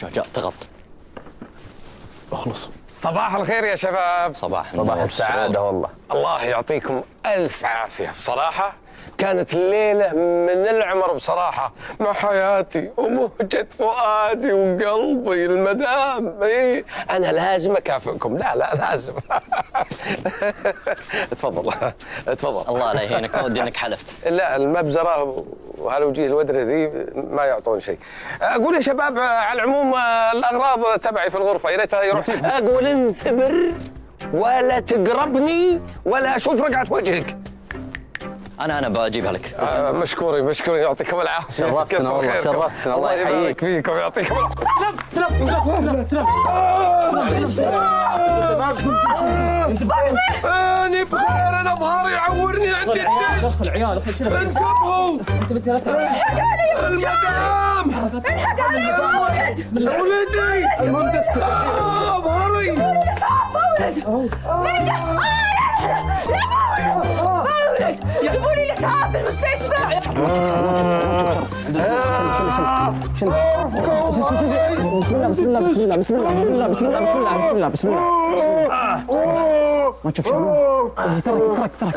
جاء جاء تغط. اخلص. صباح الخير يا شباب. صباح صباح والسرور. والله. الله يعطيكم ألف عافية. بصراحة كانت الليلة من العمر بصراحة مع حياتي ومهجة فؤادي وقلبي المدام. إيه أنا لازم أكافئكم. لا لا لازم. تفضل. تفضل. الله لا يهينك ما ودي إنك حلفت. لا المبزرة وهالوجيه الودرة ذي ما يعطون شيء. أقول يا شباب على العموم الأغراض تبعي في الغرفة يا ريتها يروح أقول انثبر ولا تقربني ولا أشوف رقعة وجهك. أنا أنا بجيبها لك. آه، مشكورين مشكورين يعطيكم العافية. شرفتنا والله شرفتنا. الله يحييك. فيكم ويعطيكم سلام سلام سلام سلام انت بخير أنا بخير. أنا ظهري يعورني عندي دخل عيال أنت بنت الحق علي المدام. الحق علي الولد ولدي. المهم تسكت ظهري ولد ولد جيبوا لي الاسعاف في المستشفى بسم الله بسم الله بسم الله بسم الله بسم الله بسم الله بسم الله بسم الله ما تشوف شنو ترك ترك ترك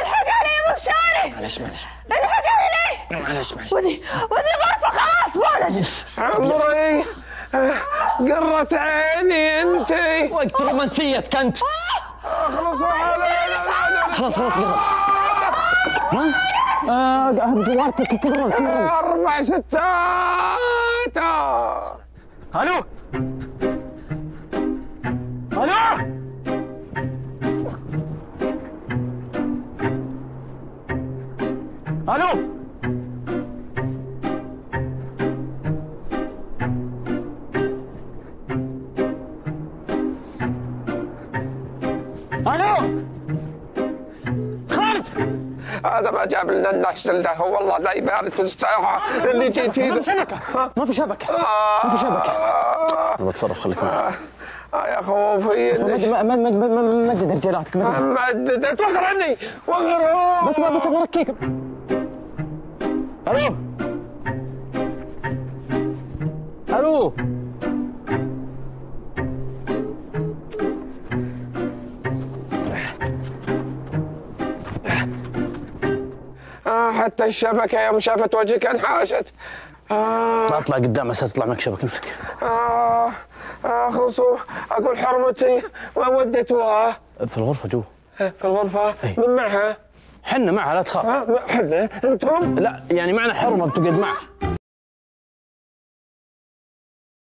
الحق علي يا ابو بشاري معلش معلش الحق علي معلش معلش ودي ودي غرفه ولد عمري آه، قرت عيني انتي وقت رومانسيتك انت خلاص خلاص قرب. جوارتك كبرت كبرت أربع ستات. ألو ألو ألو ألو! هذا ما جاب لنا النشل ده. والله لا يبارد في الساعة اللي جيت فيه ما في شبكة. ما في شبكة. ما في شبكة. أنا بتصرف خليك معي. آه يا خوفي. مجد مجد مجد مجد رجالاتك مجد مجد وغرني وغروني بس بس بركيك حتى الشبكة يوم شافت وجهك انحاشت. آه. أطلع قدام عشان تطلع معك شبك امسك. آه. آه خلصوا. أقول حرمتي وين وديتوها في الغرفة جوا في الغرفة. من معها؟ حنا معها لا تخاف. ها حنا. أنتم لا يعني معنا حرمة بتقعد معه